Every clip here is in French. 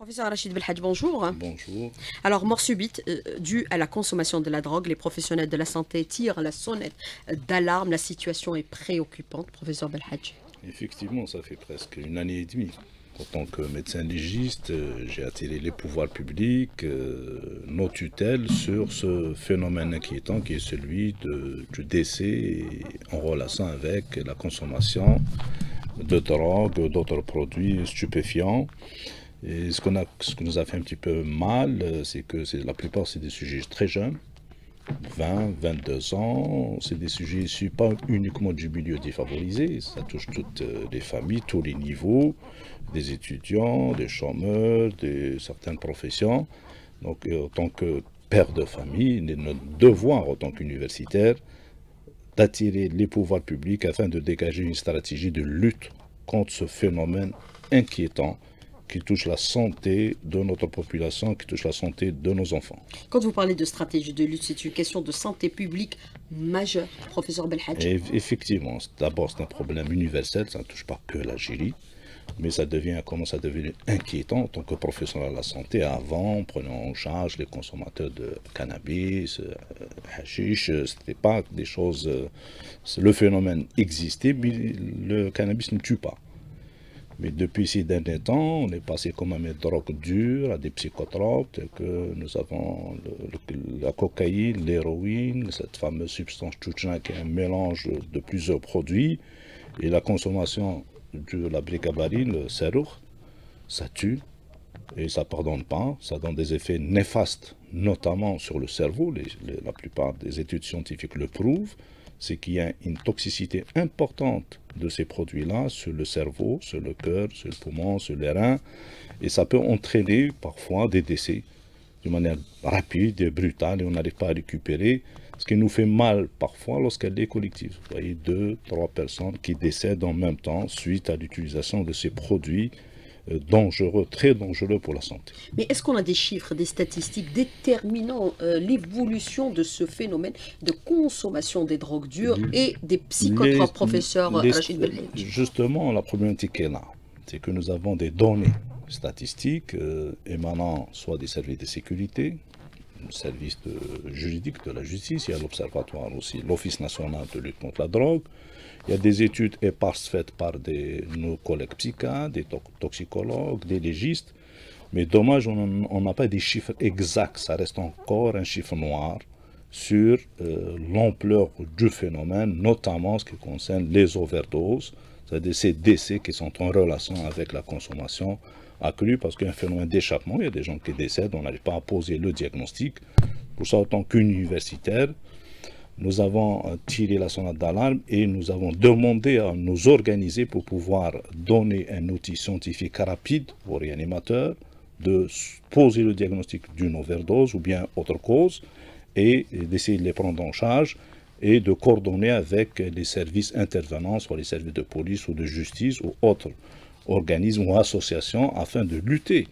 Professeur Rachid Belhadj, bonjour. Bonjour. Alors, mort subite euh, due à la consommation de la drogue, les professionnels de la santé tirent la sonnette d'alarme. La situation est préoccupante, professeur Belhadj. Effectivement, ça fait presque une année et demie. En tant que médecin légiste, euh, j'ai attiré les pouvoirs publics, euh, nos tutelles sur ce phénomène inquiétant qui est celui de, du décès en relation avec la consommation de drogue, d'autres produits stupéfiants. Et ce, qu'on a, ce qui nous a fait un petit peu mal, euh, c'est que la plupart, c'est des sujets très jeunes, 20, 22 ans. C'est des sujets issus pas uniquement du milieu défavorisé, ça touche toutes euh, les familles, tous les niveaux, des étudiants, des chômeurs, de certaines professions. Donc, euh, en tant que père de famille, il est notre devoir en tant qu'universitaire d'attirer les pouvoirs publics afin de dégager une stratégie de lutte contre ce phénomène inquiétant qui touche la santé de notre population, qui touche la santé de nos enfants. Quand vous parlez de stratégie de lutte, c'est une question de santé publique majeure, professeur Belhadj. effectivement, d'abord c'est un problème universel, ça ne touche pas que l'Algérie, mais ça devient, commence à devenir inquiétant en tant que professionnel de la santé. Avant, prenant en charge les consommateurs de cannabis, euh, hashish, ce n'était pas des choses... Euh, le phénomène existait, mais le cannabis ne tue pas. Mais depuis ces derniers temps, on est passé comme à des drogues dures, à des psychotropes, que nous avons la cocaïne, l'héroïne, cette fameuse substance tchouchna qui est un mélange de plusieurs produits, et la consommation de la brigabarine, le serour, ça tue, et ça ne pardonne pas, ça donne des effets néfastes, notamment sur le cerveau, la plupart des études scientifiques le prouvent, c'est qu'il y a une toxicité importante de ces produits-là sur le cerveau, sur le cœur, sur le poumon, sur les reins, et ça peut entraîner parfois des décès de manière rapide et brutale, et on n'arrive pas à récupérer, ce qui nous fait mal parfois lorsqu'elle est collective. Vous voyez deux, trois personnes qui décèdent en même temps suite à l'utilisation de ces produits dangereux, très dangereux pour la santé. Mais est-ce qu'on a des chiffres, des statistiques déterminant euh, l'évolution de ce phénomène de consommation des drogues dures et des psychotropes, professeur Rachid Justement, la problématique est là. C'est que nous avons des données statistiques euh, émanant soit des services de sécurité, service juridique de la justice, il y a l'Observatoire aussi, l'Office national de lutte contre la drogue, il y a des études éparses faites par des, nos collègues psychiatres, des toxicologues, des légistes, mais dommage, on n'a pas des chiffres exacts, ça reste encore un chiffre noir sur euh, l'ampleur du phénomène, notamment ce qui concerne les overdoses, c'est-à-dire ces décès qui sont en relation avec la consommation accrue, parce qu'il y a un phénomène d'échappement, il y a des gens qui décèdent, on n'arrive pas à poser le diagnostic. Pour ça, en tant qu'universitaire, nous avons euh, tiré la sonnette d'alarme et nous avons demandé à nous organiser pour pouvoir donner un outil scientifique rapide aux réanimateurs, de poser le diagnostic d'une overdose ou bien autre cause et d'essayer de les prendre en charge et de coordonner avec les services intervenants, soit les services de police ou de justice ou autres organismes ou associations afin de lutter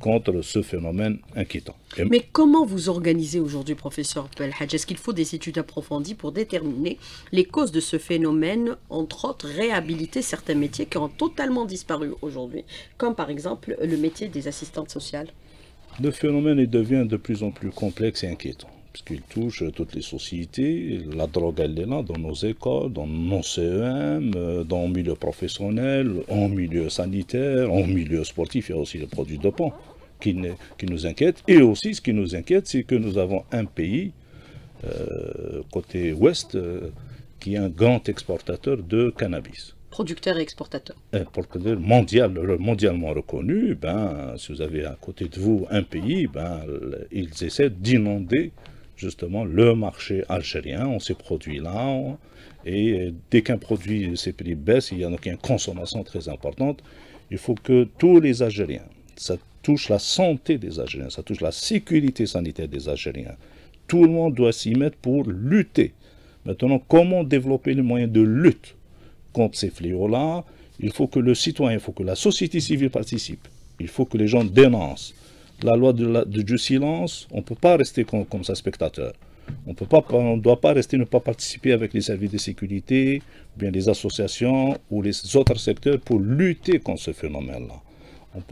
contre ce phénomène inquiétant. Mais comment vous organisez aujourd'hui, professeur Pelhadj Est-ce qu'il faut des études approfondies pour déterminer les causes de ce phénomène, entre autres réhabiliter certains métiers qui ont totalement disparu aujourd'hui, comme par exemple le métier des assistantes sociales? Le phénomène devient de plus en plus complexe et inquiétant puisqu'il touche toutes les sociétés. La drogue, elle est là, dans nos écoles, dans nos CEM, euh, dans le milieu professionnel, en milieu sanitaire, en milieu sportif, il y a aussi le produit de pont qui, qui nous inquiète. Et aussi, ce qui nous inquiète, c'est que nous avons un pays, euh, côté ouest, euh, qui est un grand exportateur de cannabis. Producteur et exportateur. Producteur mondial, mondialement reconnu, ben, si vous avez à côté de vous un pays, ben, ils essaient d'inonder justement le marché algérien on ces produits-là. Et dès qu'un produit, ses prix baissent, il y a donc une consommation très importante. Il faut que tous les Algériens, ça touche la santé des Algériens, ça touche la sécurité sanitaire des Algériens. Tout le monde doit s'y mettre pour lutter. Maintenant, comment développer les moyens de lutte contre ces fléaux-là? Il faut que le citoyen, il faut que la société civile participe. Il faut que les gens dénoncent la loi du silence, on ne peut pas rester comme, ça spectateur. On ne doit pas rester, ne pas participer avec les services de sécurité, bien les associations ou les autres secteurs pour lutter contre ce phénomène-là.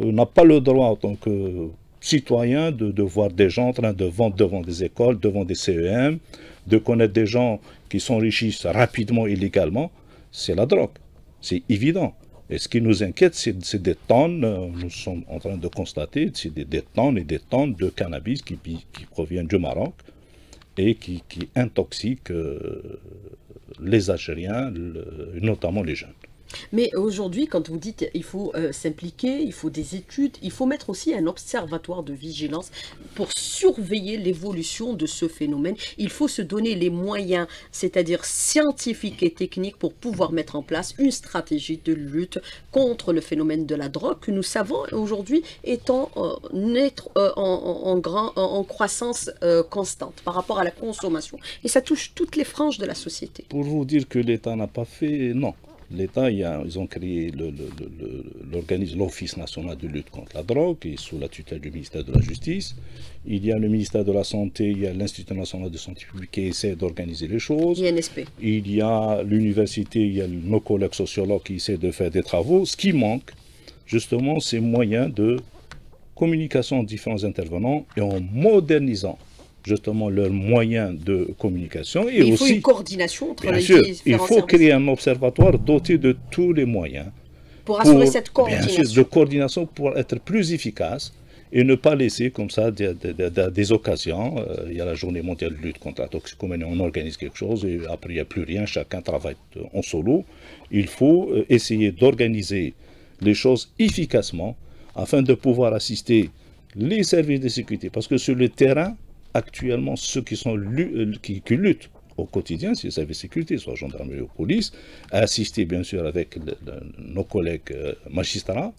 On n'a pas le droit en tant que citoyen de, de, voir des gens en train de vendre devant des écoles, devant des CEM, de connaître des gens qui s'enrichissent rapidement illégalement. C'est la drogue. C'est évident. Et ce qui nous inquiète, c'est des tonnes, euh, nous sommes en train de constater, c'est des, tonnes et des tonnes de cannabis qui, proviennent du Maroc et qui, qui intoxiquent euh, les Algériens, notamment les jeunes. Mais aujourd'hui, quand vous dites il faut euh, s'impliquer, il faut des études, il faut mettre aussi un observatoire de vigilance pour surveiller l'évolution de ce phénomène. Il faut se donner les moyens, c'est-à-dire scientifiques et techniques, pour pouvoir mettre en place une stratégie de lutte contre le phénomène de la drogue que nous savons aujourd'hui étant euh, euh, en, grand, en, croissance constante par rapport à la consommation. Et ça touche toutes les franges de la société. Pour vous dire que l'État n'a pas fait, non l'État, ils ont créé l'organisme, l'Office national de lutte contre la drogue, qui est sous la tutelle du ministère de la Justice. Il y a le ministère de la Santé, il y a l'Institut national de santé publique qui essaie d'organiser les choses. INSP. Il y a l'université, il y a nos collègues sociologues qui essaient de faire des travaux. Ce qui manque, justement, c'est moyens de communication entre différents intervenants et en modernisant justement leurs moyens de communication. Et il faut une coordination entre les sûr, Il faut créer un observatoire doté de tous les moyens. Pour assurer cette coordination. Bien sûr, de coordination pour être plus efficace et ne pas laisser comme ça des, occasions. Euh, il y a la journée mondiale de lutte contre la toxicomanie, on organise quelque chose et après il n'y a plus rien, chacun travaille en solo. Il faut euh, essayer d'organiser les choses efficacement afin de pouvoir assister les services de sécurité. Parce que sur le terrain, actuellement ceux qui, sont, euh, qui, luttent au quotidien, si c'est service sécurité, soit gendarmerie ou police, assister bien sûr avec nos collègues euh, magistrats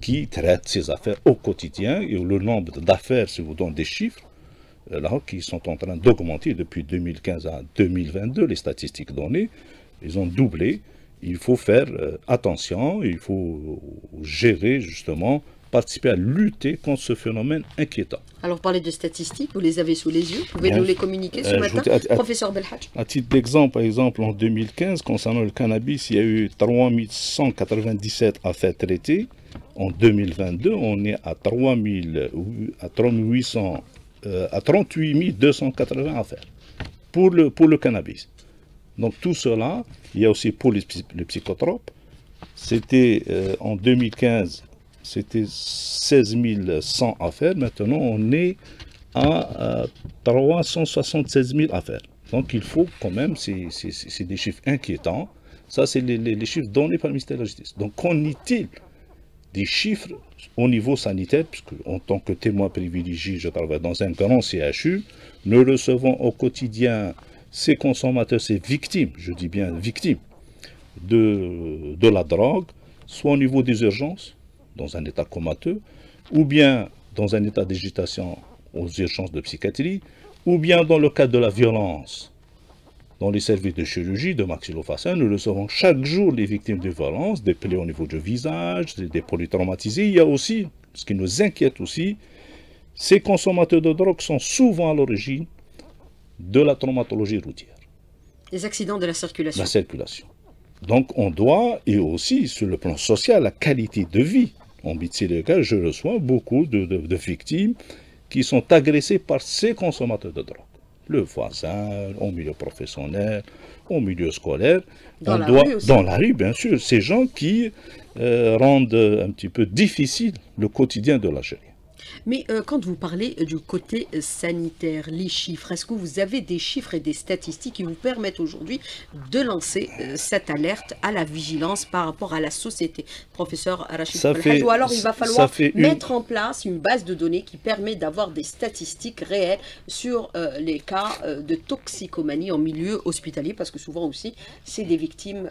qui traitent ces affaires au quotidien et le nombre d'affaires, si vous donne des chiffres, euh, là, qui sont en train d'augmenter depuis 2015 à 2022, les statistiques données, ils ont doublé. Il faut faire attention, il faut gérer justement participer à lutter contre ce phénomène inquiétant. Alors, parlez de statistiques, vous les avez sous les yeux, vous pouvez nous les communiquer ce euh, matin, professeur Belhadj? À titre d'exemple, par exemple, en 2015, concernant le cannabis, il y a eu 3197 affaires traitées. En 2022, on est à, 3000, à, 3800, euh, à 38 280 affaires pour le, pour le cannabis. Donc tout cela, il y a aussi pour les, psychotropes. C'était euh, en 2015 c'était 16 100 affaires. Maintenant, on est à 376 000 affaires. Donc, il faut quand même, c'est des chiffres inquiétants. Ça, c'est les, chiffres donnés par le ministère de la Justice. Donc, qu'en est-il des chiffres au niveau sanitaire, puisque en tant que témoin privilégié, je travaille dans un grand CHU, nous recevons au quotidien ces consommateurs, ces victimes, je dis bien victimes, de, de la drogue, soit au niveau des urgences, dans un état comateux, ou bien dans un état d'agitation aux urgences de psychiatrie, ou bien dans le cas de la violence. Dans les services de chirurgie de maxillofacial, nous recevons chaque jour les victimes de violence, des plaies au niveau du visage, des polytraumatisés. Il y a aussi, ce qui nous inquiète aussi, ces consommateurs de drogue sont souvent à l'origine de la traumatologie routière. Les accidents de la circulation. La circulation. Donc on doit, et aussi sur le plan social, la qualité de vie en cas, je reçois beaucoup de, victimes qui sont agressées par ces consommateurs de drogue. Le voisin, au milieu professionnel, au milieu scolaire. Dans, la, rue dans la rue, bien sûr. Ces gens qui euh, rendent un petit peu difficile le quotidien de l'Algérie. Mais euh, quand vous parlez euh, du côté euh, sanitaire, les chiffres, est-ce que vous avez des chiffres et des statistiques qui vous permettent aujourd'hui de lancer cette alerte à la vigilance par rapport à la société? Professeur Rachid Ou alors il va falloir mettre en place une base de données qui permet d'avoir des statistiques réelles sur les cas de toxicomanie en milieu hospitalier, parce que souvent aussi, c'est des victimes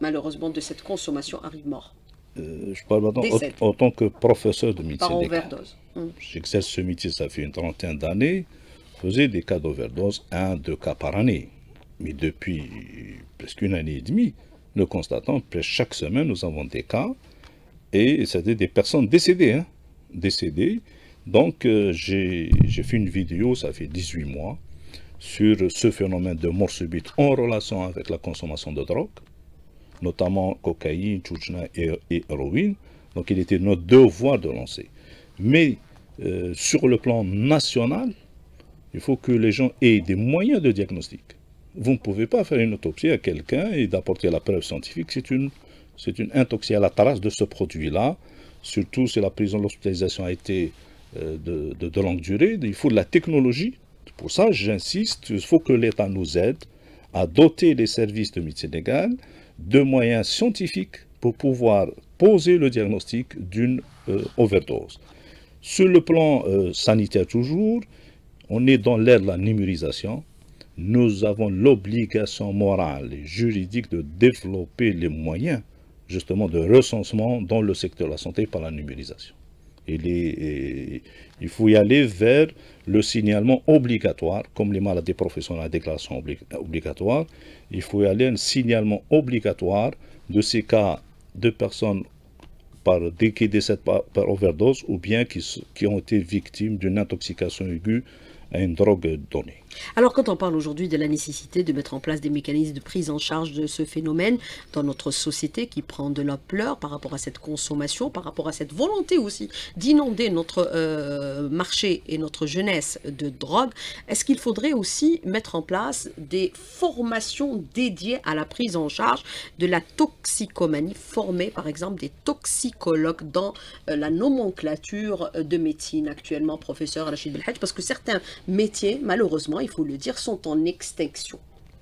malheureusement de cette consommation arrivent morts. Euh, je parle maintenant en, tant que professeur de médecine. Hum. J'exerce ce métier, ça fait une trentaine d'années. faisais des cas d'overdose, un, deux cas par année. Mais depuis presque une année et demie, nous constatons que chaque semaine, nous avons des cas. Et c'était des personnes décédées. Hein, décédées. Donc, euh, j'ai fait une vidéo, ça fait 18 mois, sur ce phénomène de mort subite en relation avec la consommation de drogue notamment cocaïne, tchouchna et, héroïne. Donc il était notre devoir de lancer. Mais euh, sur le plan national, il faut que les gens aient des moyens de diagnostic. Vous ne pouvez pas faire une autopsie à quelqu'un et d'apporter la preuve scientifique. C'est une, c'est une intoxication à la trace de ce produit-là, surtout si la prison, l'hospitalisation a été euh, de, de, longue durée. Il faut de la technologie. Pour ça, j'insiste, il faut que l'État nous aide à doter les services de médecine légale de moyens scientifiques pour pouvoir poser le diagnostic d'une euh, overdose. Sur le plan euh, sanitaire toujours, on est dans l'ère de la numérisation. Nous avons l'obligation morale et juridique de développer les moyens justement de recensement dans le secteur de la santé par la numérisation. Il faut y aller vers le signalement obligatoire, comme les maladies professionnelles, la déclaration obligatoire. Il faut y aller un signalement obligatoire de ces cas de personnes par, qui décèdent par, overdose ou bien qui ont été victimes d'une intoxication aiguë à une drogue donnée. Alors quand on parle aujourd'hui de la nécessité de mettre en place des mécanismes de prise en charge de ce phénomène dans notre société qui prend de l'ampleur par rapport à cette consommation, par rapport à cette volonté aussi d'inonder notre euh, marché et notre jeunesse de drogue, est-ce qu'il faudrait aussi mettre en place des formations dédiées à la prise en charge de la toxicomanie, former par exemple des toxicologues dans euh, la nomenclature de médecine actuellement, professeur Rachid Belhadj, parce que certains métiers, malheureusement, il faut le dire, sont en extinction.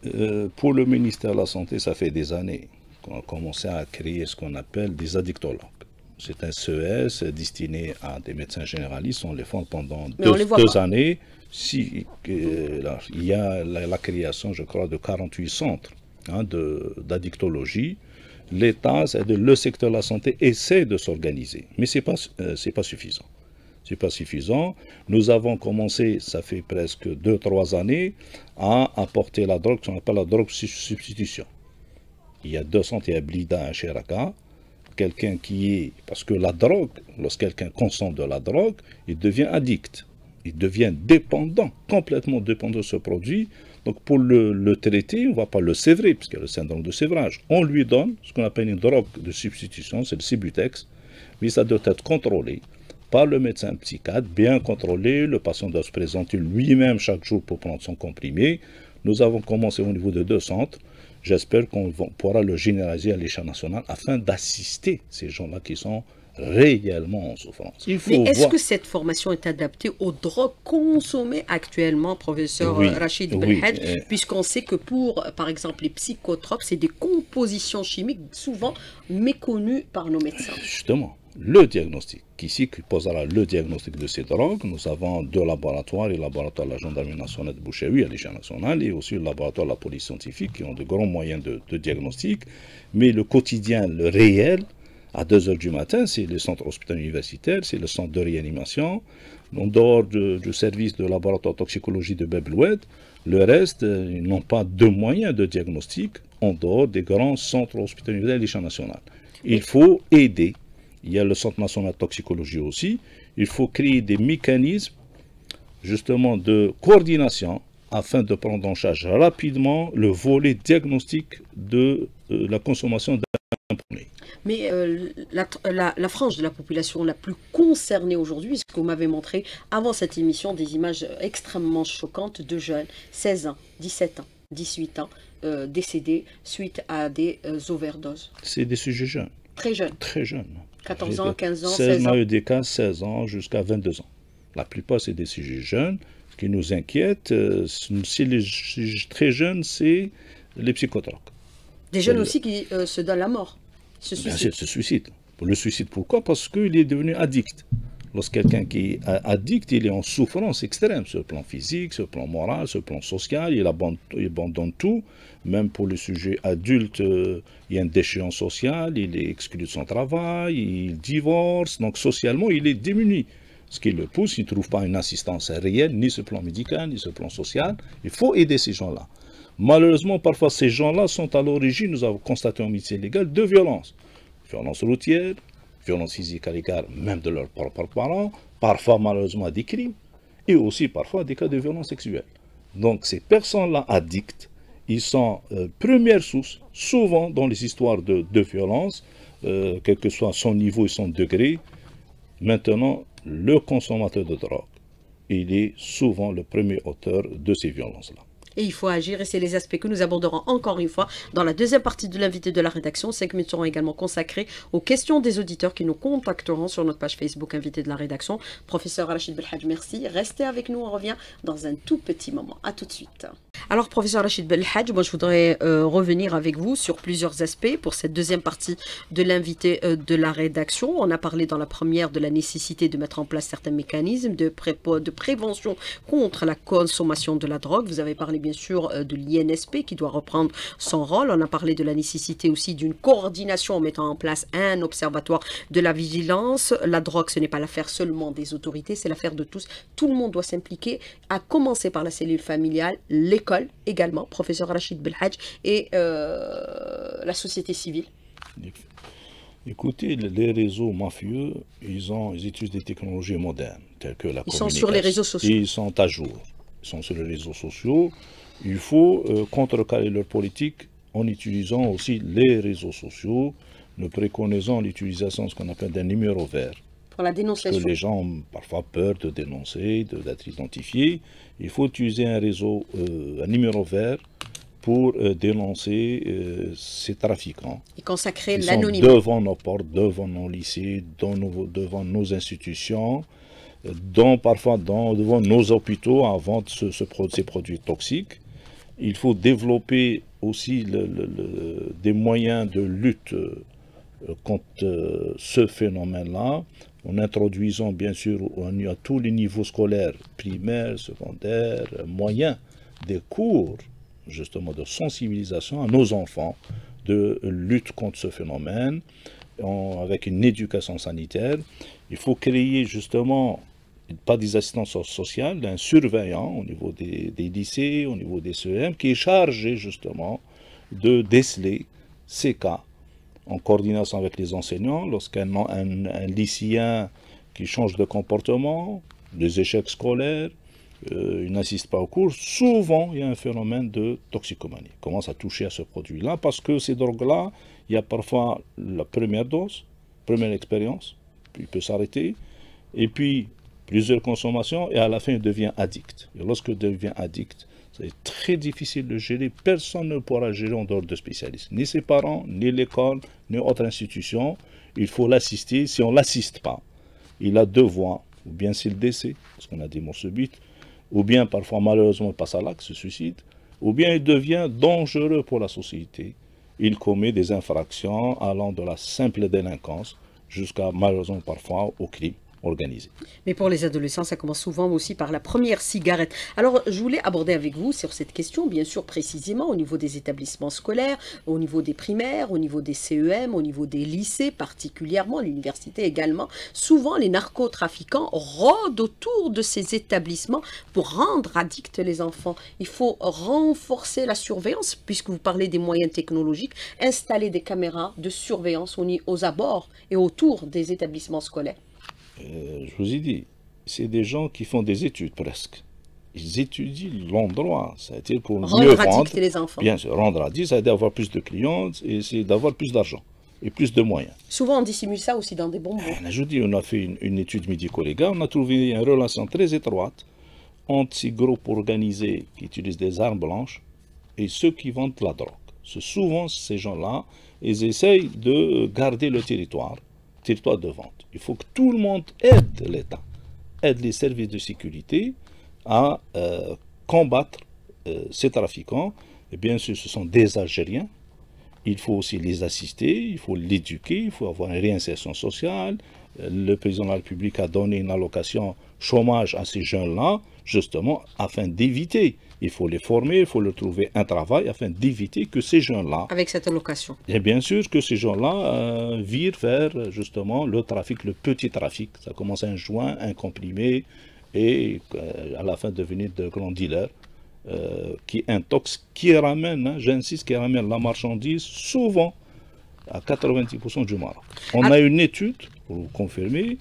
Euh, pour le ministère de la Santé, ça fait des années qu'on a commencé à créer ce qu'on appelle des addictologues. C'est un CES destiné à des médecins généralistes. On les forme pendant deux, années. Si, euh, il y a la, création, je crois, de 48 centres hein, d'addictologie. L'État, le secteur de la santé essaie de s'organiser, mais ce n'est pas, euh, pas suffisant pas suffisant. Nous avons commencé, ça fait presque 2-3 années, à apporter la drogue, ce qu'on appelle la drogue substitution. Il y a 200, il y a Blida à Chiraka, quelqu'un qui est... Parce que la drogue, lorsque quelqu'un consomme de la drogue, il devient addict. Il devient dépendant, complètement dépendant de ce produit. Donc pour le, traiter, on ne va pas le sévrer, puisqu'il y a le syndrome de sévrage. On lui donne ce qu'on appelle une drogue de substitution, c'est le Cibutex, mais ça doit être contrôlé par le médecin psychiatre, bien contrôlé. Le patient doit se présenter lui-même chaque jour pour prendre son comprimé. Nous avons commencé au niveau de deux centres. J'espère qu'on pourra le généraliser à l'échelle nationale afin d'assister ces gens-là qui sont réellement en souffrance. Mais est-ce que cette formation est adaptée aux drogues consommées actuellement, professeur Rachid oui, puisqu'on sait que pour, par exemple, les psychotropes, c'est des compositions chimiques souvent méconnues par nos médecins? Justement, le diagnostic. Ici, qui posera le diagnostic de ces drogues, nous avons deux laboratoires, le laboratoire de la gendarmerie nationale de Boucherville à l'échelle nationale et aussi le laboratoire de la police scientifique qui ont de grands moyens de, diagnostic. Mais le quotidien, le réel, à 2 heures du matin, c'est le centre hospitalier universitaire, c'est le centre de réanimation. En dehors du service de laboratoire toxicologie de Bebloued, le reste, euh, ils n'ont pas de moyens de diagnostic en dehors des grands centres hospitaliers à l'échelle nationale. Il faut aider il y a le Centre national de toxicologie aussi. Il faut créer des mécanismes justement de coordination afin de prendre en charge rapidement le volet diagnostique de euh, la consommation d'un produit. Mais euh, la, frange de la population la plus concernée aujourd'hui, ce que vous m'avez montré avant cette émission, des images extrêmement choquantes de jeunes, 16 ans, 17 ans, 18 ans, euh, décédés suite à des overdoses. C'est des sujets jeunes. Très jeunes. Très jeunes. 14 ans, 15 ans, 16 ans. On a eu des cas 16 ans jusqu'à 22 ans. La plupart, c'est des sujets jeunes. Ce qui nous inquiète, euh, si les très jeunes, c'est les psychotropes. Des jeunes aussi qui euh, se donnent la mort, se suicident. se suicident. Le suicide, pourquoi? Parce qu'il est devenu addict. Lorsque quelqu'un qui est addict, il est en souffrance extrême sur le plan physique, sur le plan moral, sur le plan social, il abandonne, tout. Même pour le sujet adulte, euh, il y a une déchéance sociale, il est exclu de son travail, il divorce, donc socialement, il est diminué. Ce qui le pousse, il ne trouve pas une assistance réelle, ni sur le plan médical, ni sur le plan social. Il faut aider ces gens-là. Malheureusement, parfois, ces gens-là sont à l'origine, nous avons constaté en médecine légale, de violences. Violence routière, violence physique à l'égard même de leurs propres parents, parfois malheureusement des crimes, et aussi parfois des cas de violence sexuelle. Donc ces personnes-là addictes, ils sont euh, première source, souvent dans les histoires de, de violence, euh, quel que soit son niveau et son degré. Maintenant, le consommateur de drogue, il est souvent le premier auteur de ces violences-là et il faut agir. Et c'est les aspects que nous aborderons encore une fois dans la deuxième partie de l'invité de la rédaction. Cinq minutes seront également consacrées aux questions des auditeurs qui nous contacteront sur notre page Facebook invité de la rédaction. Professeur Rachid Belhadj, merci. Restez avec nous, on revient dans un tout petit moment. À tout de suite. Alors, professeur Rachid Belhadj, moi je voudrais euh, revenir avec vous sur plusieurs aspects pour cette deuxième partie de l'invité euh, de la rédaction. On a parlé dans la première de la nécessité de mettre en place certains mécanismes de, prévention contre la consommation de la drogue. Vous avez parlé bien sûr euh, de l'INSP qui doit reprendre son rôle. On a parlé de la nécessité aussi d'une coordination en mettant en place un observatoire de la vigilance. La drogue, ce n'est pas l'affaire seulement des autorités, c'est l'affaire de tous. Tout le monde doit s'impliquer, à commencer par la cellule familiale, l'école également, professeur Rachid Belhadj, et euh, la société civile. Écoutez, les réseaux mafieux, ils, ont, ils utilisent des technologies modernes, telles que la Ils sont sur les réseaux sociaux. Ils sont à jour. Ils sont sur les réseaux sociaux. Il faut euh, contrecarrer leur politique en utilisant aussi les réseaux sociaux. Nous préconisons l'utilisation de ce qu'on appelle d'un numéro vert. Pour la dénonciation. que les gens ont parfois peur de dénoncer, d'être identifiés. Il faut utiliser un réseau, euh, un numéro vert pour euh, dénoncer ces trafiquants. Et consacrer l'anonymat. Devant nos portes, devant nos lycées, devant nos institutions dans, parfois dans, devant nos hôpitaux avant ce, ces produits toxiques. Il faut développer aussi des moyens de lutte euh, contre euh, ce phénomène-là, en introduisant bien sûr à tous les niveaux scolaires, primaires, secondaires, moyens, des cours justement de sensibilisation à nos enfants de lutte contre ce phénomène, avec une éducation sanitaire. Il faut créer justement pas des assistants sociaux, d'un surveillant au niveau des, lycées, au niveau des CEM, qui est chargé justement de déceler ces cas en coordination avec les enseignants. Lorsqu'un un, lycéen qui change de comportement, des échecs scolaires, euh, il n'assiste pas au cours, souvent il y a un phénomène de toxicomanie. Il commence à toucher à ce produit-là parce que ces drogues-là, il y a parfois la première dose, première expérience, puis il peut s'arrêter. Et puis, plusieurs consommations et à la fin il devient addict. Et lorsqu'il devient addict, c'est très difficile de gérer. Personne ne pourra gérer en dehors de spécialistes. Ni ses parents, ni l'école, ni autre institution. Il faut l'assister. Si on ne l'assiste pas, il a deux voies. Ou bien le décès, parce qu'on a des morts subites, ou bien parfois malheureusement il passe à l'acte, se suicide, ou bien il devient dangereux pour la société. Il commet des infractions allant de la simple délinquance jusqu'à malheureusement parfois au crime. Mais pour les adolescents, ça commence souvent aussi par la première cigarette. Alors, je voulais aborder avec vous sur cette question, bien sûr, précisément au niveau des établissements scolaires, au niveau des primaires, au niveau des CEM, au niveau des lycées, particulièrement l'université également. Souvent, les narcotrafiquants rôdent autour de ces établissements pour rendre addicts les enfants. Il faut renforcer la surveillance, puisque vous parlez des moyens technologiques, installer des caméras de surveillance aux abords et autour des établissements scolaires. Euh, je vous ai dit, c'est des gens qui font des études presque. Ils étudient l'endroit, c'est-à-dire pour rendre mieux vendre. les enfants. Bien sûr, rendre addict, c'est-à-dire avoir plus de clients et c'est d'avoir plus d'argent et plus de moyens. Souvent, on dissimule ça aussi dans des bonbons. Eh, je vous dis, on a fait une, étude médico-légale, on a trouvé une relation très étroite entre ces groupes organisés qui utilisent des armes blanches et ceux qui vendent la drogue. Souvent ces gens-là, ils essayent de garder le territoire territoire de vente. Il faut que tout le monde aide l'État, aide les services de sécurité à euh, combattre euh, ces trafiquants. Et bien sûr, ce sont des Algériens. Il faut aussi les assister, il faut l'éduquer, il faut avoir une réinsertion sociale. Euh, le président de la République a donné une allocation chômage à ces jeunes-là, justement, afin d'éviter il faut les former, il faut leur trouver un travail afin d'éviter que ces gens-là... Avec cette allocation. Et bien sûr que ces gens-là euh, virent vers justement le trafic, le petit trafic. Ça commence un joint, un comprimé, et euh, à la fin devenir de grands dealers. Euh, qui intoxent, qui ramènent, hein, j'insiste, qui ramènent la marchandise souvent à 90% du Maroc. On a une étude, pour vous confirmer,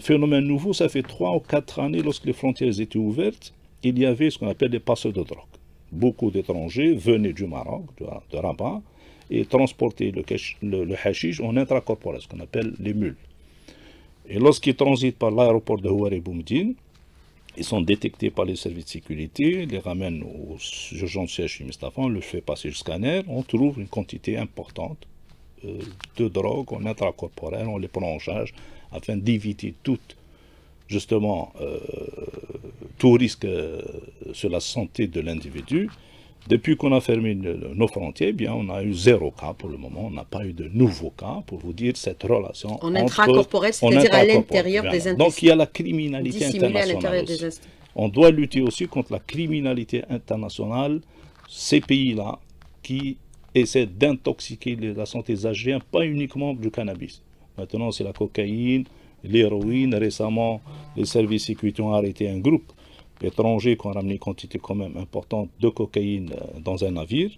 phénomène nouveau, ça fait 3 ou 4 années lorsque les frontières étaient ouvertes, il y avait ce qu'on appelle des passeurs de drogue. Beaucoup d'étrangers venaient du Maroc, de, Rabat, et transporter le, le, hashish en intracorporel, ce qu'on appelle les mules. Et lorsqu'ils transitent par l'aéroport de Houari Boumdine, ils sont détectés par les services de sécurité, les ramènent aux urgences siège Mustafa, on le fait passer le scanner, on trouve une quantité importante euh, de drogue en intracorporel, on les prend en charge afin d'éviter toute justement euh, tout risque euh, sur la santé de l'individu. Depuis qu'on a fermé nos frontières, eh bien, on a eu zéro cas pour le moment. On n'a pas eu de nouveaux cas pour vous dire cette relation. En intracorporel, c'est-à-dire à l'intérieur des institutions. Donc il y a la criminalité internationale. On doit lutter aussi contre la criminalité internationale. Ces pays-là qui essaient d'intoxiquer la santé des Algériens, pas uniquement du cannabis. Maintenant, c'est la cocaïne, l'héroïne. Récemment, les services sécurité ont arrêté un groupe étranger qui ont ramené une quantité quand même importante de cocaïne euh, dans un navire.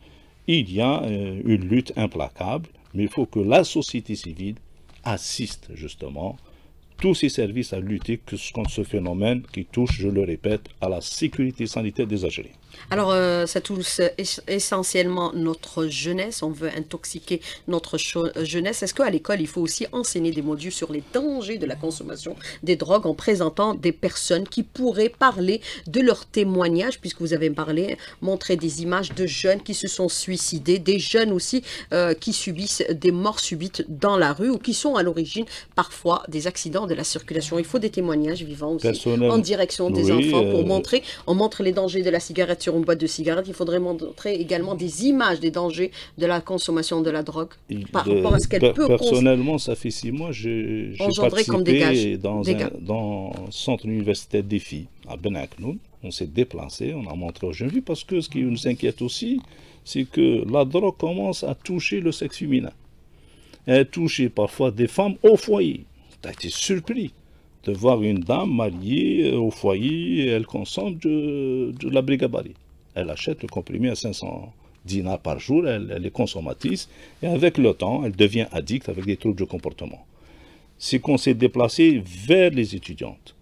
Il y a euh, une lutte implacable, mais il faut que la société civile assiste justement tous ces services à lutter contre ce phénomène qui touche, je le répète, à la sécurité sanitaire des Algériens. Alors, euh, ça touche essentiellement notre jeunesse. On veut intoxiquer notre jeunesse. Est-ce qu'à l'école, il faut aussi enseigner des modules sur les dangers de la consommation des drogues en présentant des personnes qui pourraient parler de leur témoignage, puisque vous avez parlé, montrer des images de jeunes qui se sont suicidés, des jeunes aussi euh, qui subissent des morts subites dans la rue ou qui sont à l'origine parfois des accidents de la circulation. Il faut des témoignages vivants aussi en direction des enfants pour euh, montrer. On montre les dangers de la cigarette sur une boîte de cigarettes, il faudrait montrer également des images des dangers de la consommation de la drogue par rapport à ce qu'elle peut Personnellement, ça fait six mois, j'ai participé comme des dans, un, dans centre universitaire des filles à Benaknoun. On s'est déplacé, on a montré aux jeunes filles parce que ce qui nous inquiète aussi, c'est que la drogue commence à toucher le sexe féminin. Elle touche parfois des femmes au foyer. Tu as été surpris de voir une dame mariée euh, au foyer, elle consomme de, la brigabari. Elle achète le comprimé à 500 dinars par jour, elle, est consommatrice, et avec le temps, elle devient addict avec des troubles de comportement. C'est qu'on s'est déplacé vers les étudiantes,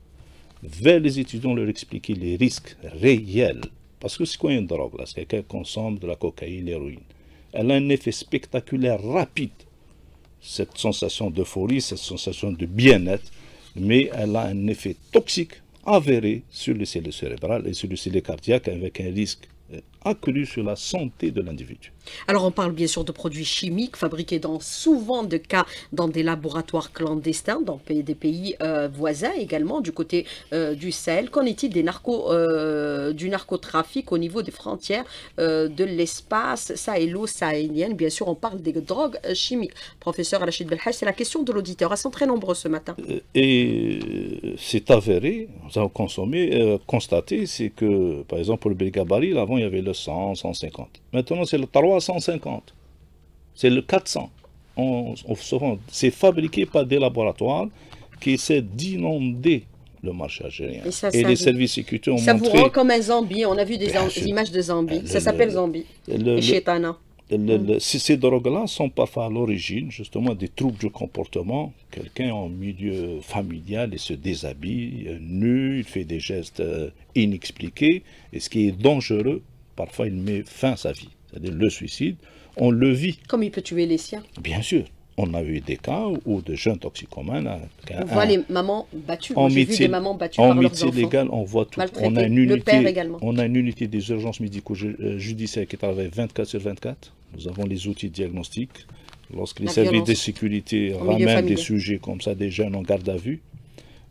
vers les étudiants, leur expliquer les risques réels. Parce que c'est quoi une drogue là? C'est quelqu'un consomme de la cocaïne, l'héroïne. Elle a un effet spectaculaire rapide. Cette sensation d'euphorie, cette sensation de bien-être, mais elle a un effet toxique avéré sur les cellules cérébrales et sur les cellules cardiaques avec un risque accru sur la santé de l'individu. Alors on parle bien sûr de produits chimiques fabriqués dans souvent de cas dans des laboratoires clandestins dans des pays euh, voisins également du côté euh, du Sahel. Qu'en est-il des narco, euh, du narcotrafic au niveau des frontières de l'espace sahélo-sahélien Bien sûr on parle des drogues chimiques. Professeur Alachid Belhaj, c'est la question de l'auditeur. Elles sont très nombreux ce matin. Et c'est avéré, nous avons consommé, constaté, c'est que par exemple pour le Belgabaril, avant il y avait le 100, 150. Maintenant, c'est le 350. C'est le 400. On, c'est fabriqué par des laboratoires qui essaient d'inonder le marché algérien. Et, les services sécurité ont ça montré... Ça vous rend comme un zombie. On a vu des, images de zombies. ça s'appelle zombie. Le, le, ces drogues-là sont parfois à l'origine justement des troubles du comportement. Quelqu'un en milieu familial il se déshabille euh, nu, il fait des gestes euh, inexpliqués, et ce qui est dangereux parfois il met fin à sa vie. C'est-à-dire le suicide, on le vit. Comme il peut tuer les siens Bien sûr. On a eu des cas où de jeunes toxicomanes... On voit les mamans battues. En vu des mamans battues en métier légal, on voit tout. On a, une unité, on a une unité des urgences médico-judiciaires qui travaille 24 sur 24. Nous avons les outils diagnostiques. Lorsque les services de sécurité ramènent des sujets comme ça, des jeunes en garde à vue,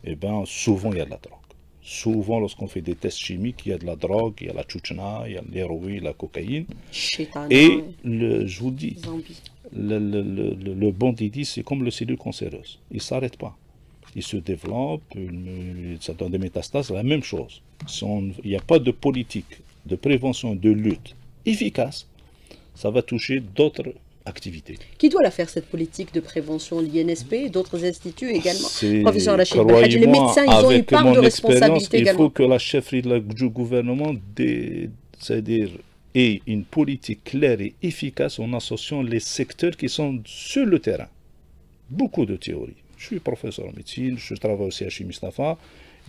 eh ben, souvent il y a de la drogue. Souvent, lorsqu'on fait des tests chimiques, il y a de la drogue, il y a la tchouchna, il y a l'héroïne, la cocaïne. Et le, je vous dis, le, le, le, le bandidisme, c'est comme le cellule cancéreuse. Il ne s'arrête pas. Il se développe, ça donne des métastases, la même chose. il n'y a pas de politique de prévention, de lutte efficace, ça va toucher d'autres activité. Qui doit la faire, cette politique de prévention L'INSP et d'autres instituts également Professeur Lachid les médecins, ils ont une part de responsabilité il faut que la chefferie du gouvernement c'est-à-dire ait une politique claire et efficace en associant les secteurs qui sont sur le terrain. Beaucoup de théories. Je suis professeur en médecine, je travaille aussi à chez Mustafa.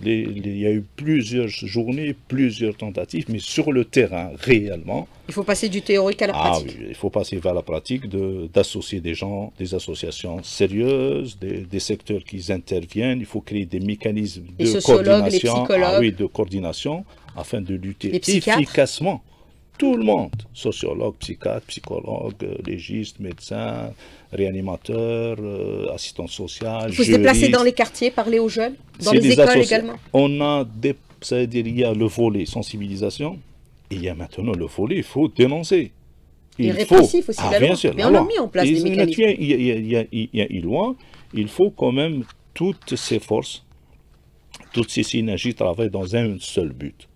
Il y a eu plusieurs journées, plusieurs tentatives, mais sur le terrain, réellement. Il faut passer du théorique à la ah pratique. Ah oui, il faut passer vers la pratique, d'associer des gens, des associations sérieuses, des, secteurs qui interviennent. Il faut créer des mécanismes de coordination, ah oui, de coordination afin de lutter efficacement tout le monde, sociologue, psychiatre, psychologue, euh, légiste, médecin, réanimateur, euh, assistant social. Il faut se déplacer dans les quartiers, parler aux jeunes, dans les écoles également. On a des, ça veut dire il y a le volet sensibilisation, et il y a maintenant le volet, il faut dénoncer. Il faut, répressif aussi, ah, bien sûr. Mais on a mis en place des mécanismes. Il y, a, il, y a, il y a une loi, il faut quand même toutes ces forces, toutes ces synergies travaillent dans un seul but.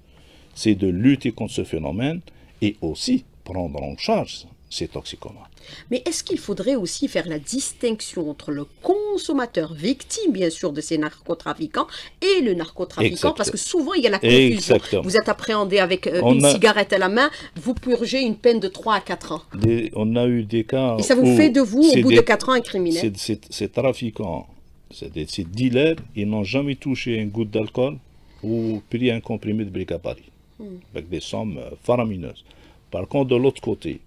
C'est de lutter contre ce phénomène et aussi prendre en charge ces toxicomanes. Mais est-ce qu'il faudrait aussi faire la distinction entre le consommateur victime, bien sûr, de ces narcotrafiquants et le narcotrafiquant? Parce que souvent, il y a la confusion. Vous êtes appréhendé avec euh, une cigarette à la main, vous purgez une peine de 3 à 4 ans. on a eu des cas. Et ça vous fait de vous, au bout de 4 ans, un criminel? Ces trafiquants, ces dealers, ils n'ont jamais touché une goutte d'alcool ou pris un comprimé de bric à Paris. Hmm. avec des sommes euh, faramineuses. Par contre, de l'autre côté,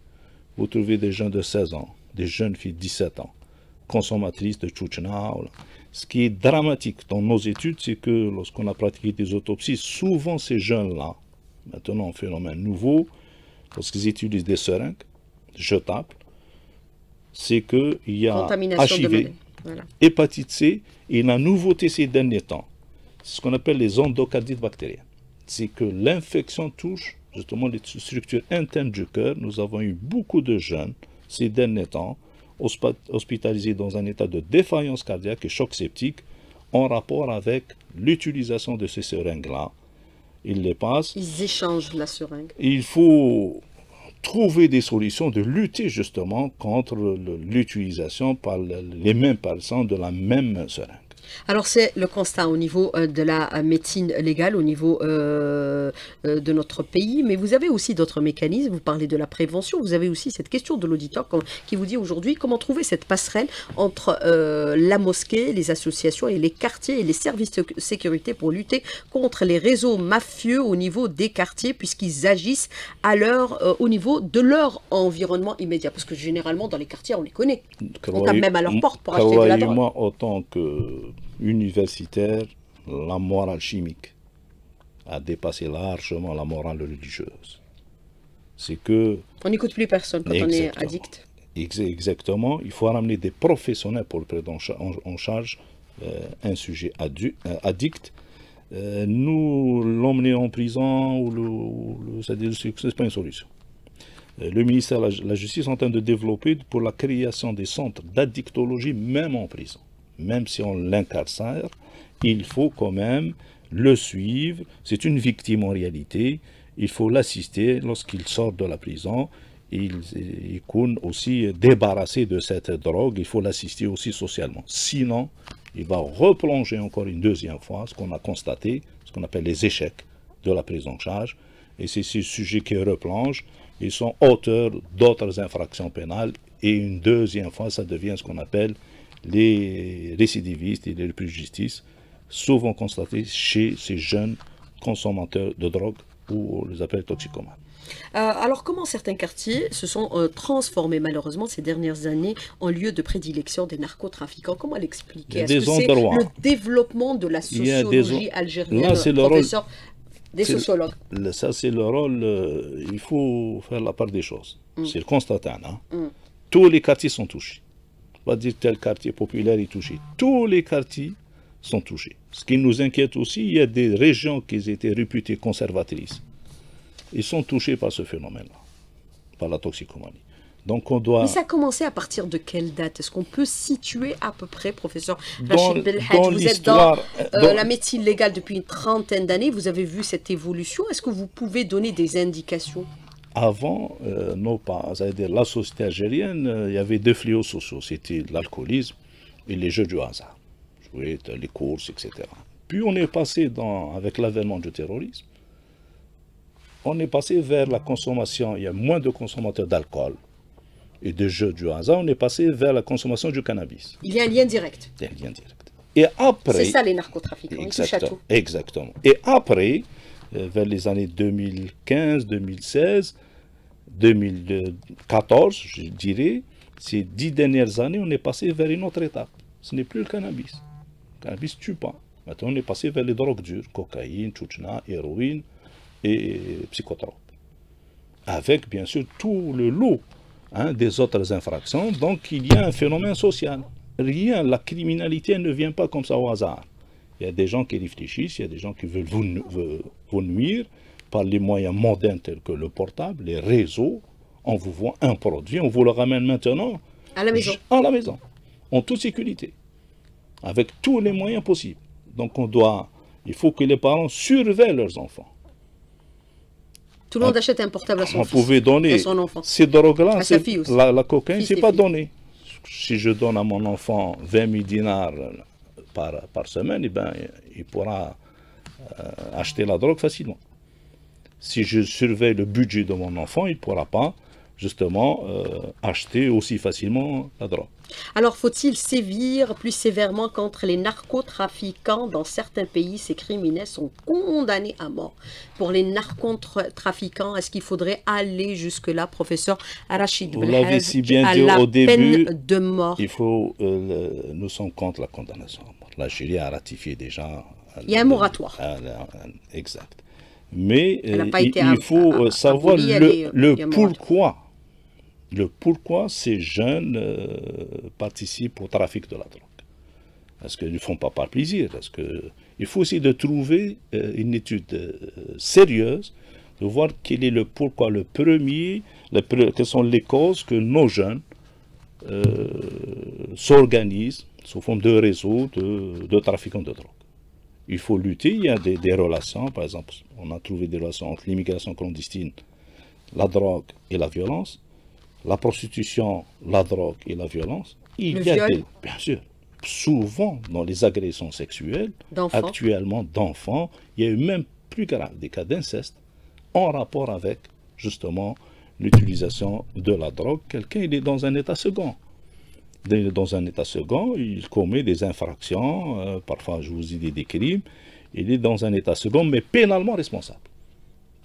vous trouvez des jeunes de 16 ans, des jeunes filles de 17 ans, consommatrices de tchouchna. Ce qui est dramatique dans nos études, c'est que lorsqu'on a pratiqué des autopsies, souvent ces jeunes-là, maintenant un phénomène nouveau, lorsqu'ils utilisent des seringues jetables, c'est qu'il y a HIV, hépatite C, et la nouveauté ces derniers temps, c'est ce qu'on appelle les endocardites bactériennes c'est que l'infection touche justement les structures internes du cœur. Nous avons eu beaucoup de jeunes ces derniers temps hospitalisés dans un état de défaillance cardiaque et choc septique en rapport avec l'utilisation de ces seringues-là. Ils les passent. Ils échangent la seringue. Il faut trouver des solutions de lutter justement contre l'utilisation par les mêmes patients de la même seringue. Alors c'est le constat au niveau euh, de la euh, médecine légale, au niveau euh, de notre pays, mais vous avez aussi d'autres mécanismes, vous parlez de la prévention, vous avez aussi cette question de l'auditeur qui vous dit aujourd'hui comment trouver cette passerelle entre la mosquée, les associations et les quartiers et les services de sécurité pour lutter contre les réseaux mafieux au niveau des quartiers puisqu'ils agissent à leur, au niveau de leur environnement immédiat. Parce que généralement dans les quartiers on les connaît, on tape même à leur porte pour acheter de la drogue. moi autant que universitaire, la morale chimique a dépassé largement la morale religieuse. C'est que... On n'écoute plus personne quand on est addict. Exactement. Il faut ramener des professionnels pour prendre en charge euh, un sujet euh, addict. Euh, nous, l'emmener en prison, ou le, ce n'est pas une solution. Le ministère de la Justice est en train de développer pour la création des centres d'addictologie, même en prison même si on l'incarcère, il faut quand même le suivre. C'est une victime en réalité. Il faut l'assister lorsqu'il sort de la prison. Il, il aussi débarrasser de cette drogue. Il faut l'assister aussi socialement. Sinon, il va replonger encore une deuxième fois ce qu'on a constaté, ce qu'on appelle les échecs de la prise en charge. Et c'est ces sujets qui replongent. Ils sont auteurs d'autres infractions pénales. Et une deuxième fois, ça devient ce qu'on appelle les récidivistes et les repris de justice, souvent constatés chez ces jeunes consommateurs de drogue ou on les appelle toxicomanes. Euh, alors comment certains quartiers se sont euh, transformés malheureusement ces dernières années en lieu de prédilection des narcotrafiquants? Comment l'expliquer? Est-ce que c'est le développement de la sociologie algérienne Là, c'est le rôle, des sociologues? Ça, c'est le rôle, euh, il faut faire la part des choses. Mm. C'est le constat. Hein? Mm. Tous les quartiers sont touchés va dire tel quartier populaire est touché. Tous les quartiers sont touchés. Ce qui nous inquiète aussi, il y a des régions qui étaient réputées conservatrices. Ils sont touchés par ce phénomène-là, par la toxicomanie. Donc on doit... Mais ça a commencé à partir de quelle date? Est-ce qu'on peut situer à peu près, professeur Rachid Belhadj Vous êtes dans, euh, la médecine légale depuis une trentaine d'années, vous avez vu cette évolution. Est-ce que vous pouvez donner des indications? Avant, euh, nos pas, c'est-à-dire la société algérienne, euh, il y avait deux fléaux sociaux. C'était l'alcoolisme et les jeux du hasard. Jouer, les courses, etc. Puis on est passé, dans, avec l'avènement du terrorisme, on est passé vers la consommation, il y a moins de consommateurs d'alcool et de jeux du hasard, on est passé vers la consommation du cannabis. Il y a un lien direct. Il y a un lien direct. Et après. C'est ça les narcotrafiquants. Exactement. exactement. Et après, vers les années 2015, 2016, 2014, je dirais, ces dix dernières années, on est passé vers une autre étape. Ce n'est plus le cannabis. Le cannabis tue pas. Maintenant, on est passé vers les drogues dures, cocaïne, tchouchna, héroïne et psychotropes. Avec, bien sûr, tout le lot hein, des autres infractions. Donc, il y a un phénomène social. Rien, la criminalité ne vient pas comme ça au hasard. Il y a des gens qui réfléchissent, il y a des gens qui veulent vous, nuire par les moyens modernes tels que le portable, les réseaux. On vous voit un produit, on vous le ramène maintenant à la maison. À la maison, en toute sécurité, avec tous les moyens possibles. Donc on doit, il faut que les parents surveillent leurs enfants. Tout le monde achète un portable à son on pouvait donner son enfant. ces drogues-là, la, la, cocaïne, c'est pas donné. Si je donne à mon enfant 20 000 dinars par, par semaine, eh ben, il pourra acheter la drogue facilement. Si je surveille le budget de mon enfant, il ne pourra pas justement euh, acheter aussi facilement la drogue. Alors faut-il sévir plus sévèrement contre les narcotrafiquants? Dans certains pays, ces criminels sont condamnés à mort. Pour les narcotrafiquants, est-ce qu'il faudrait aller jusque-là, professeur Arachid Vous l'avez si bien dit au début, de mort? Il faut, euh, nous sommes contre la condamnation à mort. L'Algérie a ratifié déjà. Il y a un moratoire. exact. Mais euh, il, faut savoir le pourquoi le pourquoi ces jeunes euh, participent au trafic de la drogue. Parce qu'ils ne font pas par plaisir? Que il faut aussi de trouver euh, une étude euh, sérieuse, de voir quel est le pourquoi, le premier, quelles sont les causes que nos jeunes s'organisent sous forme de réseaux de, de trafiquants de drogue. Il faut lutter, il y a des, des, relations, par exemple, on a trouvé des relations entre l'immigration clandestine, la drogue et la violence. La prostitution, la drogue et la violence, il y a des, bien sûr, souvent dans les agressions sexuelles, actuellement d'enfants, il y a eu même plus grave des cas d'inceste en rapport avec justement l'utilisation de la drogue. Quelqu'un il est dans un état second. Dans un état second, il commet des infractions, euh, parfois je vous ai dit des crimes, il est dans un état second, mais pénalement responsable.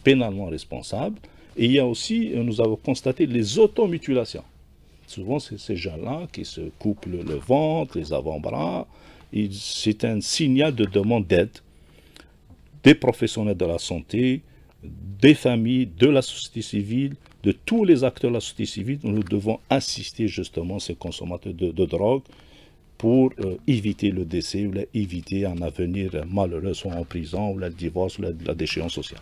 Pénalement responsable. Et il y a aussi, euh, nous avons constaté les automutilations. Souvent, c'est ces gens-là qui se coupent le, ventre, les avant-bras. C'est un signal de demande d'aide des professionnels de la santé, des familles, de la société civile, de tous les acteurs de la société civile. Nous devons assister justement ces consommateurs de, drogue pour euh, éviter le décès ou éviter un avenir malheureux, soit en prison, ou le divorce, ou la déchéance sociale.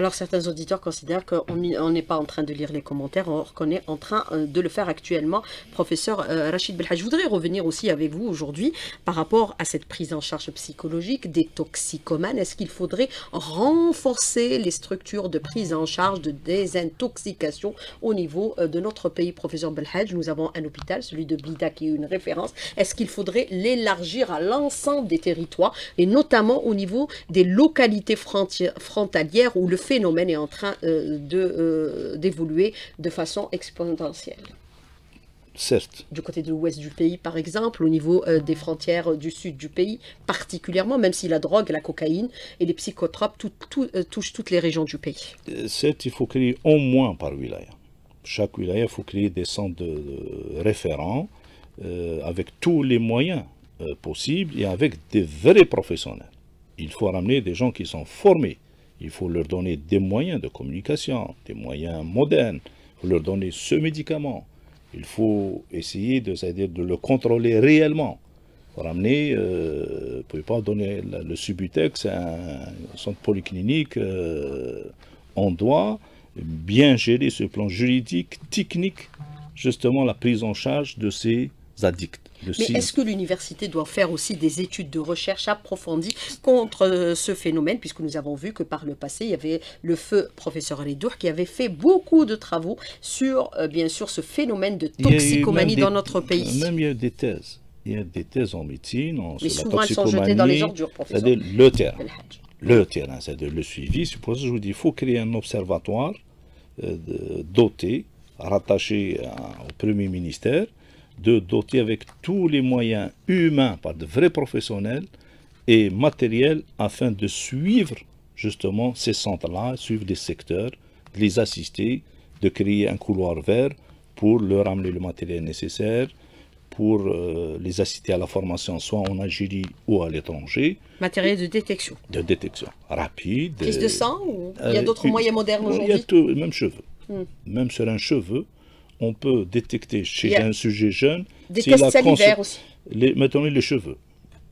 Alors certains auditeurs considèrent qu'on n'est pas en train de lire les commentaires, on reconnaît en train euh, de le faire actuellement. Professeur euh, Rachid Belhaj, je voudrais revenir aussi avec vous aujourd'hui par rapport à cette prise en charge psychologique des toxicomanes. Est-ce qu'il faudrait renforcer les structures de prise en charge de désintoxication au niveau euh, de notre pays Professeur Belhaj, nous avons un hôpital, celui de Blida qui est une référence. Est-ce qu'il faudrait l'élargir à l'ensemble des territoires et notamment au niveau des localités frontalières où le phénomène est en train euh, euh, d'évoluer de, façon exponentielle. Certes. Du côté de l'ouest du pays, par exemple, au niveau euh, des frontières du sud du pays, particulièrement, même si la drogue, la cocaïne et les psychotropes touchent toutes les régions du pays. certes, il faut créer au moins par wilaya. Chaque wilaya, il faut créer des centres de, référents avec tous les moyens possibles et avec des vrais professionnels. Il faut ramener des gens qui sont formés il faut leur donner des moyens de communication, des moyens modernes. Il faut leur donner ce médicament. Il faut essayer de, de le contrôler réellement. Pour amener, euh, vous ne pouvez pas donner le, Subutex à un centre polyclinique. Euh, on doit bien gérer ce plan juridique, technique, justement la prise en charge de ces addicts. Mais est-ce que l'université doit faire aussi des études de recherche approfondies contre euh, ce phénomène, puisque nous avons vu que par le passé, il y avait le feu professeur Alidour qui avait fait beaucoup de travaux sur, euh, bien sûr, ce phénomène de toxicomanie dans notre pays. Même il y a des thèses. Il y a des thèses en médecine, en, Mais souvent, elles sont jetées dans les ordures, professeur. C'est-à-dire le terrain. Le terrain, c'est-à-dire le suivi. C'est pour ça que je vous dis, il faut créer un observatoire euh, doté, rattaché au Premier ministère, de doter avec tous les moyens humains par de vrais professionnels et matériels afin de suivre justement ces centres-là, suivre des secteurs, de les assister, de créer un couloir vert pour leur amener le matériel nécessaire, pour euh, les assister à la formation soit en Algérie ou à l'étranger. Matériel de détection. De détection rapide. Prise de sang ou il y a d'autres moyens modernes aujourd'hui Il y a tout, même cheveux. Hmm. Même sur un cheveu, on peut détecter chez un sujet jeune. Des tests salivaires aussi. Les, maintenant, les cheveux.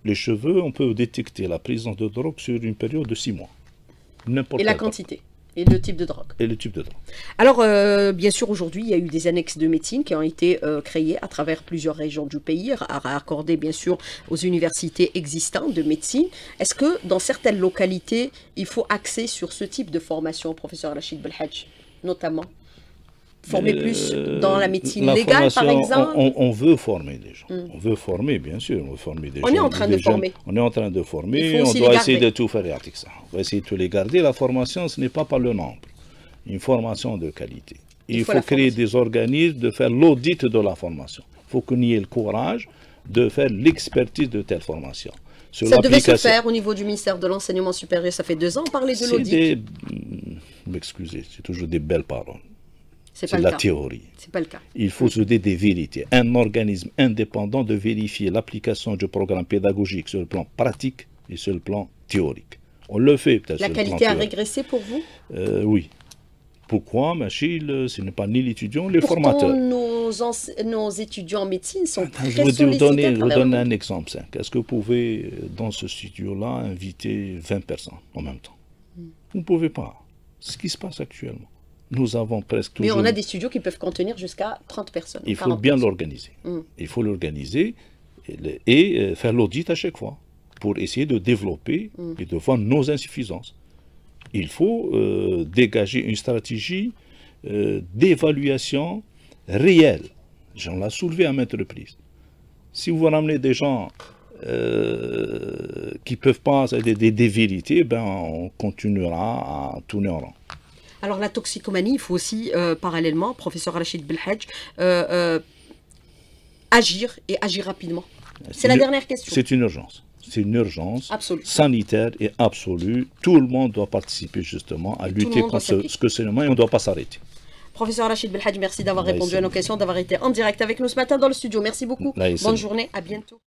Les cheveux, on peut détecter la présence de drogue sur une période de six mois. Et la quantité et le type de drogue. Et le type de drogue. Alors, euh, bien sûr, aujourd'hui, il y a eu des annexes de médecine qui ont été euh, créées à travers plusieurs régions du pays, à accorder, bien sûr, aux universités existantes de médecine. Est-ce que dans certaines localités, il faut axer sur ce type de formation, professeur Rachid Belhadj, notamment? Former euh, plus dans la médecine légale, par exemple on, veut former des gens. Hmm. On veut former, bien sûr. On veut former des on est en train de former. On est en train de former. On doit essayer de tout faire avec ça. On va essayer de les garder. La formation, ce n'est pas par le nombre. Une formation de qualité. Il, faut, créer des organismes, de faire l'audit de la formation. Il faut qu'on y ait le courage de faire l'expertise de telle formation. ça devait se faire au niveau du ministère de l'Enseignement supérieur. Ça fait deux ans, on parlait de l'audit. M'excusez, c'est toujours des belles paroles. C'est la théorie. C'est pas le cas. Il faut se donner des vérités. Un organisme indépendant de vérifier l'application du programme pédagogique sur le plan pratique et sur le plan théorique. On le fait peut-être. La qualité a régressé pour vous? Euh, Oui. Pourquoi, Machille Ce n'est pas ni l'étudiant, les formateurs. Nos, nos étudiants en médecine sont très Je vais vous donner, vous donner un exemple simple. Est-ce que vous pouvez, dans ce studio-là, inviter 20 personnes en même temps? Hmm. Vous ne pouvez pas. C'est ce qui se passe actuellement. Nous avons presque toujours... Mais on a des studios qui peuvent contenir jusqu'à 30 personnes. Il faut bien l'organiser. Mm. Il faut l'organiser et, euh, faire l'audit à chaque fois pour essayer de développer mm. et de voir nos insuffisances. Il faut euh, dégager une stratégie euh, d'évaluation réelle. J'en l'ai soulevé à maintes reprises. Si vous ramenez des gens qui ne peuvent pas, des, des, des vérités, ben, on continuera à tourner en rond. Alors la toxicomanie, il faut aussi euh, parallèlement, professeur Rachid Belhadj, euh, euh, agir et agir rapidement. C'est la dernière question. C'est une urgence. C'est une urgence sanitaire et absolue. Tout le monde doit participer justement à lutter contre ce, ce que c'est et on ne doit pas s'arrêter. Professeur Rachid Belhadj, merci d'avoir répondu à nos questions, d'avoir été en direct avec nous ce matin dans le studio. Merci beaucoup. Bonne journée, à bientôt.